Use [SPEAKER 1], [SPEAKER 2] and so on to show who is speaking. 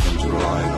[SPEAKER 1] July.